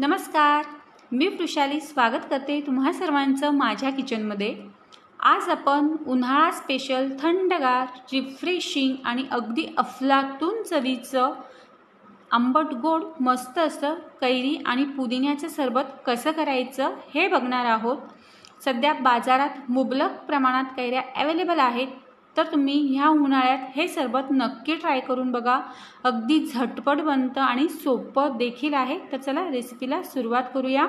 नमस्कार. मी वृषाली स्वागत करते तुम्हा सर्वांचं माझ्या किचनमध्ये. आज आपण उन्हाळा स्पेशल थंडगार रिफ्रेशिंग आणि अगदी अफलातून चवीचं आंबट गोड मस्त असं कैरी आणि पुदिन्याचं सरबत कसं करायचं हे बघणार आहोत. सध्या बाजारात मुबलक प्रमाणात कैऱ्या अवेलेबल आहेत. तर तुम्ही ह्या उन्हाळ्यात हे सरबत नक्की ट्राय करून बघा. अगदी झटपट बनतं आणि सोपं देखील आहे. तर चला रेसिपीला सुरुवात करूया.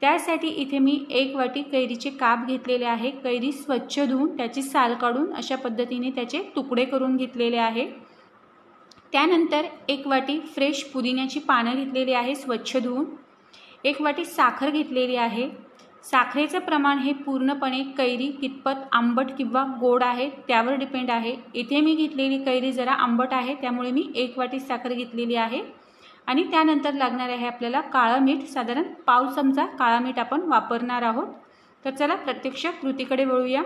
त्यासाठी इथे मी एक वाटी कैरीचे काप घेतलेले आहे. कैरी स्वच्छ धुवून त्याची साल काढून अशा पद्धतीने त्याचे तुकडे करून घेतलेले आहे. त्यानंतर एक वाटी फ्रेश पुदिन्याची पानं घेतलेली आहे स्वच्छ धुवून. एक वाटी साखर घेतलेली आहे. साखरेचं प्रमाण हे पूर्णपणे कैरी कितपत आंबट किंवा गोड आहे त्यावर डिपेंड आहे. इथे मी घेतलेली कैरी जरा आंबट आहे त्यामुळे मी एक वाटी साखर घेतलेली आहे. आणि त्यानंतर लागणार आहे आपल्याला काळं मीठ साधारण पाव चमचा काळा मीठ आपण वापरणार आहोत. तर चला प्रत्यक्ष कृतीकडे वळूया.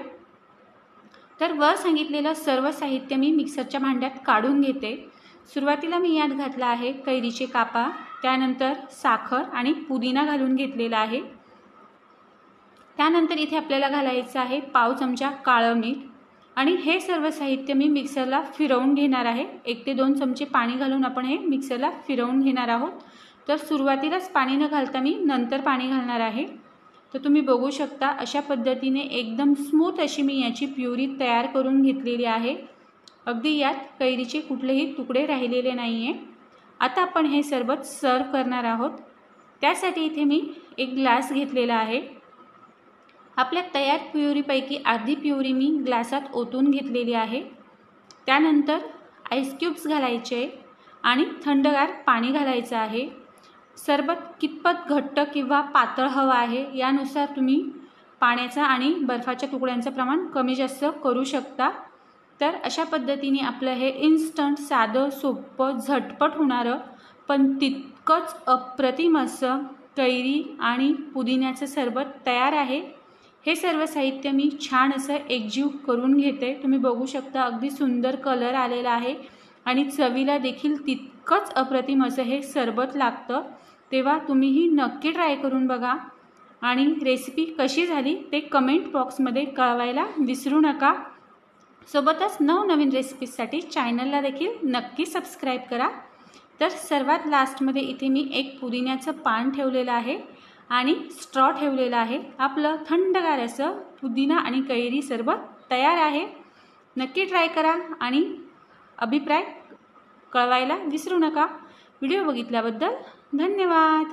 तर वर सांगितलेलं सर्व साहित्य मी मिक्सरच्या भांड्यात काढून घेते. सुरुवातीला मी यात घातला आहे कैरीचे कापा त्यानंतर साखर आणि पुदिना घालून घेतलेला आहे. त्यानंतर इथे आपल्याला घालायचं आहे पाव चमचा काळं मीठ. आणि हे सर्व साहित्य मी मिक्सरला फिरवून घेणार आहे. एक ते दोन चमचे पाणी घालून आपण हे मिक्सरला फिरवून घेणार आहोत. तर सुरुवातीलाच पाणी न घालता मी नंतर पाणी घालणार आहे. तर तुम्ही बघू शकता अशा पद्धतीने एकदम स्मूथ अशी मी याची प्युरी तयार करून घेतलेली आहे. अगदी यात कैरीचे कुठलेही तुकडे राहिलेले नाही आहे आता आपण हे सरबत सर्व करणार आहोत. त्यासाठी इथे मी एक ग्लास घेतलेला आहे. आपल्या तयार प्युरीपैकी अर्धी प्युरी मी ग्लासात ओतून घेतलेली आहे. त्यानंतर आईस क्यूब्स घालायचे आणि थंडगार पाणी घालायचं आहे. सरबत कितपत घट्ट किंवा पातळ हवं आहे यानुसार तुम्ही पाण्याचा आणि बर्फाच्या तुकड्यांचं प्रमाण कमी जास्त करू शकता. तर अशा पद्धतीने आपलं हे इन्स्टंट साधं सोपं झटपट होणारं पण तितकंच अप्रतिम असं कैरी आणि पुदिन्याचं सरबत तयार आहे. हे सर्व साहित्य मी छान असं एकजीव करून घेते. तुम्ही बघू शकता अगदी सुंदर कलर आलेला आहे. आणि चवीला देखील तितकंच अप्रतिम असं हे सरबत लागतं. तेव्हा तुम्हीही नक्की ट्राय करून बघा. आणि रेसिपी कशी झाली ते कमेंट बॉक्समध्ये कळवायला विसरू नका. सोबतच नवनवीन रेसिपीजसाठी चॅनलला देखील नक्की सबस्क्राईब करा. तर सर्वात लास्टमध्ये इथे मी एक पुदिन्याचं पान ठेवलेलं आहे. आणि स्ट्रॉ ठेवलेला आहे. आपलं थंडगार असं पुदिना आणि कैरी सरबत तयार आहे. नक्की ट्राय करा आणि अभिप्राय कळवायला विसरू नका. व्हिडिओ बघितल्याबद्दल धन्यवाद.